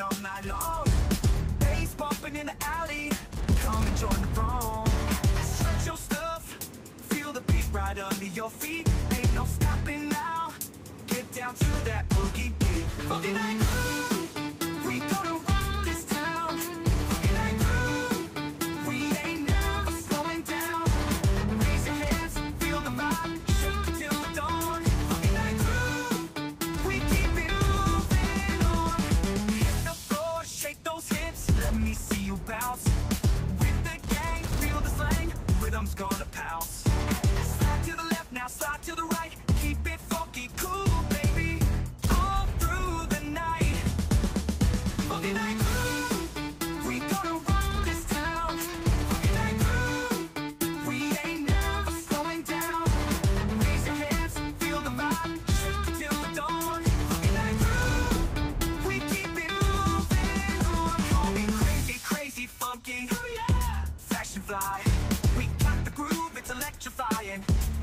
dancing all night long. Bass bumping in the alley, come and join the throng. Stretch your stuff, feel the beat right under your feet. Ain't no stopping now, get down to that boogie beat. Boogie night groove. Let me see you bounce. With the gang, feel the slang. Rhythm's gonna pounce. Slide to the left, now slide to the right.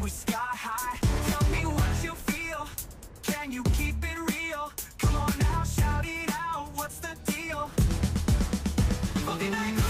we sky high Tell me what you feel Can you keep it real? Come on now, shout it out What's the deal? Monday night